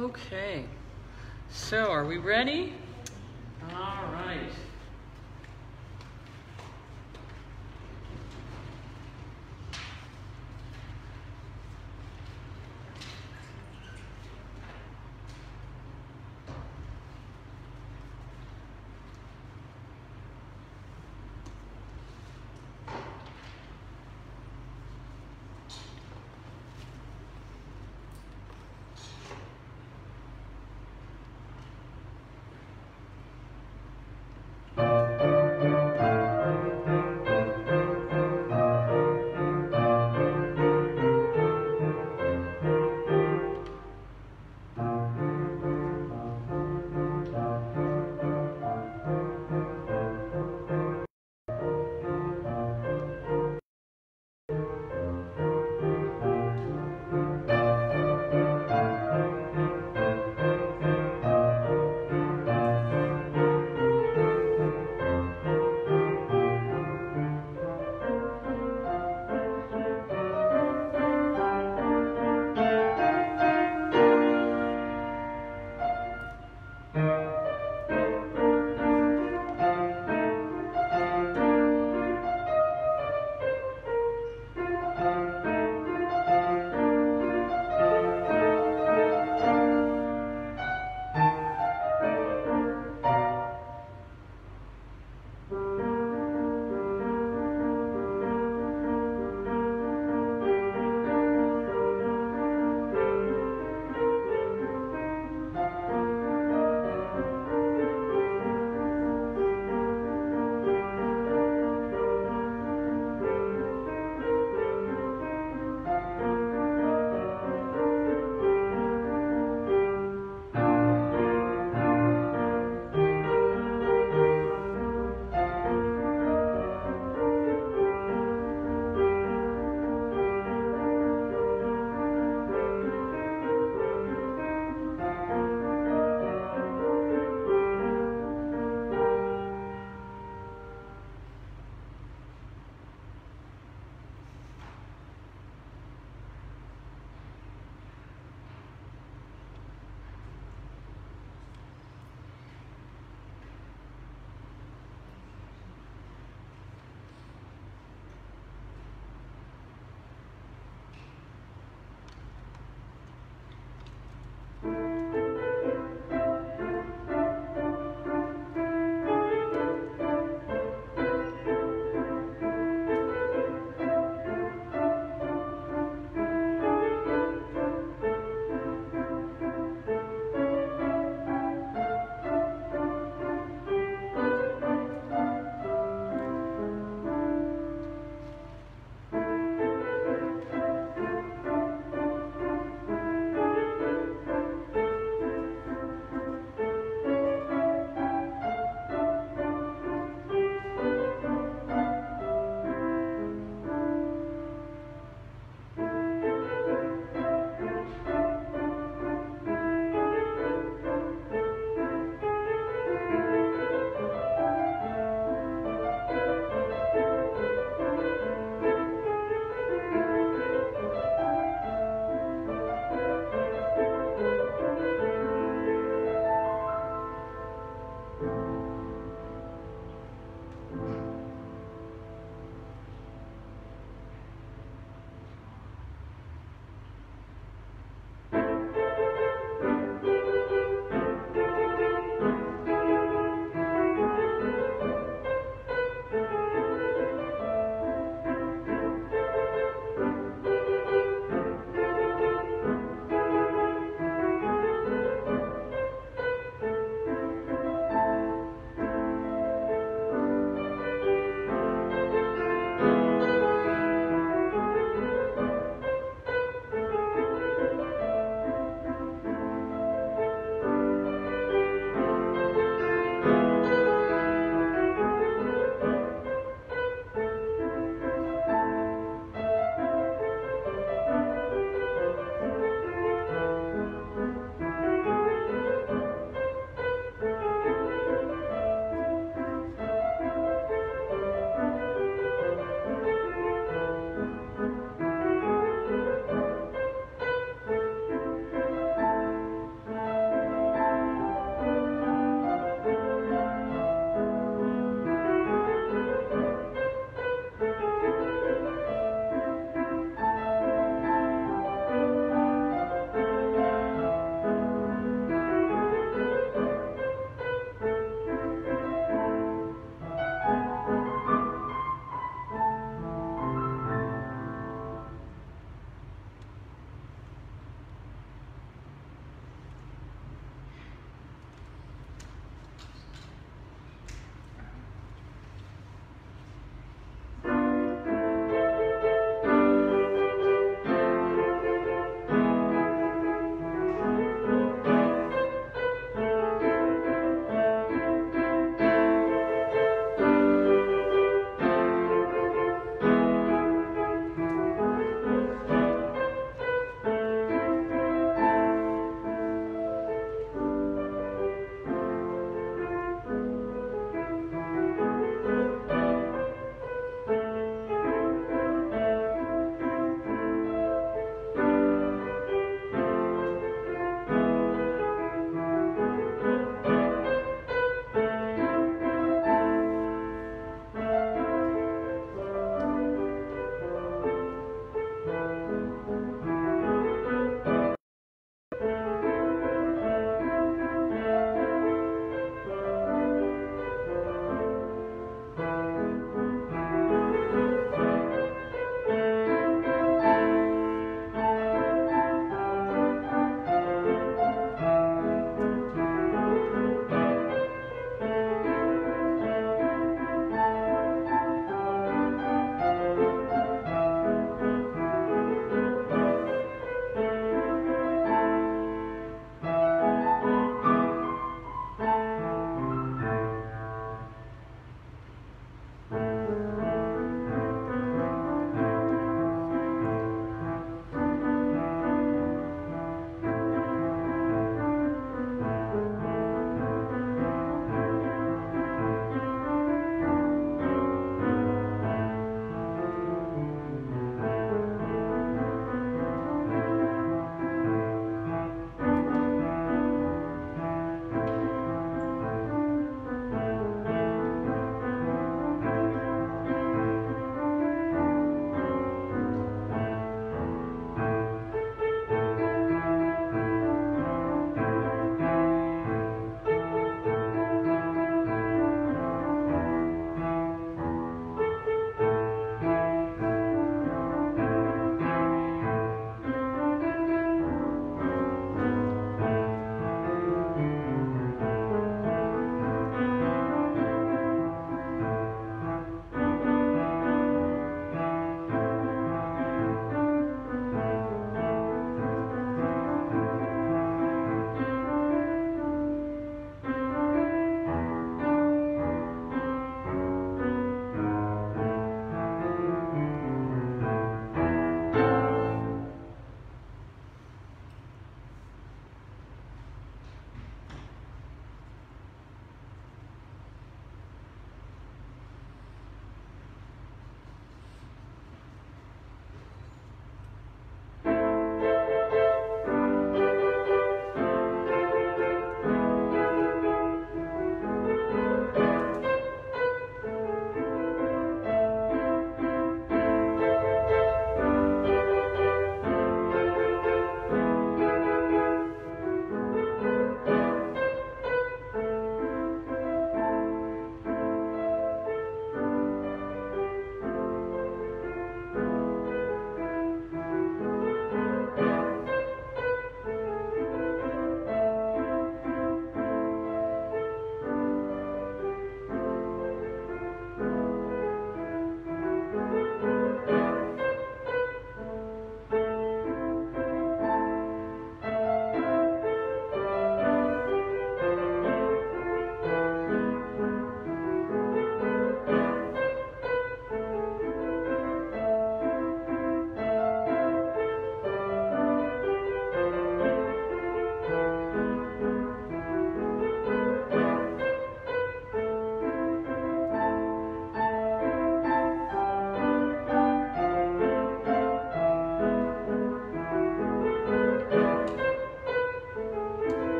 Okay, so are we ready?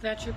That's your